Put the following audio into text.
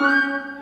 花。